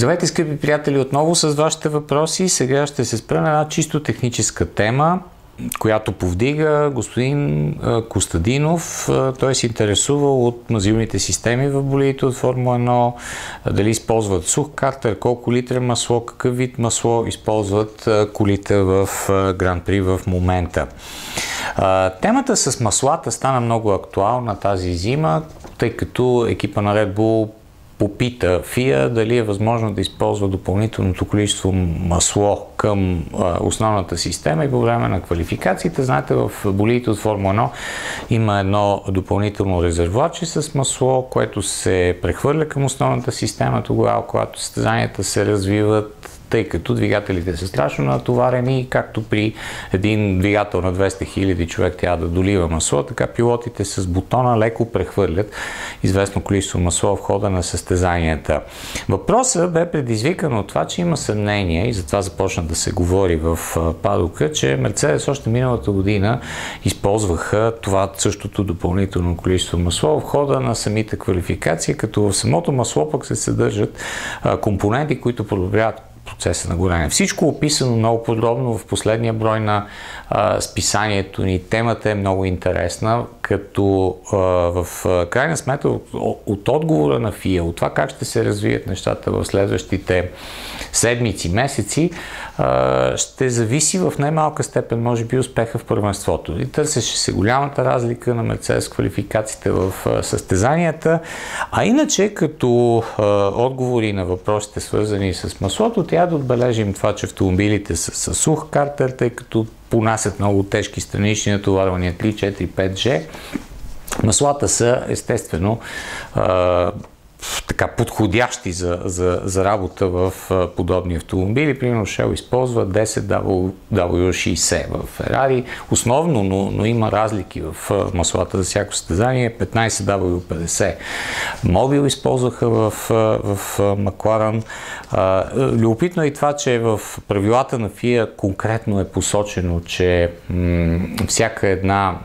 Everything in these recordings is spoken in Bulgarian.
Здравейте, скъпи приятели, отново с вашите въпроси. Сега ще се спра на една чисто техническа тема, която повдига господин Костадинов. Той се интересува от мазилните системи в болидите от Формула 1, дали използват сух картер, колко литра масло, какъв вид масло използват колите в Гран При в момента. Темата с маслата стана много актуална тази зима, тъй като екипа на Red Bull попита ФИА дали е възможно да използва допълнителното количество масло към основната система и по време на квалификациите. Знаете, в болидите от Формула 1 има едно допълнително резервуарче с масло, което се прехвърля към основната система тогава, когато състезанията се развиват тъй като двигателите са страшно натоварени, както при един двигател на 200 000 човек трябва да долива масло, така пилотите с бутона леко прехвърлят известно количество масло в хода на състезанията. Въпросът бе предизвикан от това, че има съмнение и затова започна да се говори в падока, че Мерцедес още миналата година използваха това същото допълнително количество масло в хода на самите квалификации, като в самото масло пък се съдържат компоненти, които подобряват процеса на горене. Всичко описано много подробно в последния брой на а, списанието ни. Темата е много интересна, като а, в крайна сметка от, от отговора на ФИА, от това как ще се развият нещата в следващите седмици, месеци, а, ще зависи в най-малка степен, може би, успеха в първенството. И търсеше се голямата разлика на Мерцедес квалификациите в състезанията, а иначе като а, отговори на въпросите свързани с маслото, трябва да отбележим това, че автомобилите са с сух картер, тъй като понасят много тежки странични натоварвания 3, 4, 5G. Маслата са естествено така подходящи за, за, за работа в подобни автомобили. Примерно Shell използва 10W60 в Ferrari, основно, но, но има разлики в маслата за всяко състезание, 15W50. Мобил използваха в, в McLaren. Любопитно е и това, че в правилата на FIA конкретно е посочено, че м- всяка една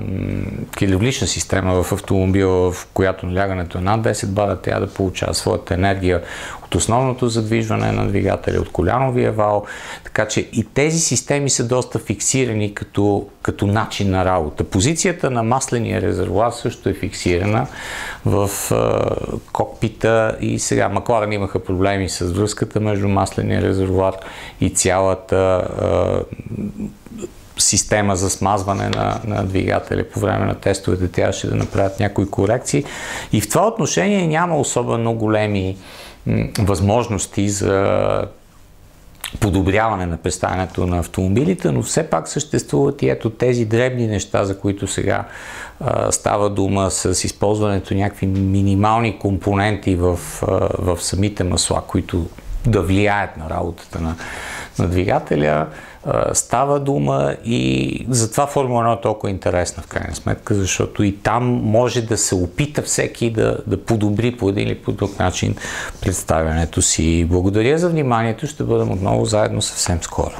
м- система в автомобила, в която налягането е над 10 бара, трябва да получава своята енергия от основното задвижване на двигателя, от коляновия вал, така че и тези системи са доста фиксирани като, като начин на работа. Позицията на масления резервуар също е фиксирана в е, кокпита и сега Макларен имаха проблеми с връзката между масления резервуар и цялата е, система за смазване на, на двигателя по време на тестовете трябваше да направят някои корекции. И в това отношение няма особено големи м, възможности за подобряване на представянето на автомобилите, но все пак съществуват и ето тези дребни неща, за които сега а, става дума с използването някакви минимални компоненти в, а, в самите масла, които да влияят на работата на, на двигателя става дума и затова Формула 1 е толкова интересна в крайна сметка, защото и там може да се опита всеки да, да подобри по един или по друг начин представянето си. Благодаря за вниманието, ще бъдем отново заедно съвсем скоро.